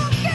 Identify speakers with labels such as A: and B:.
A: Look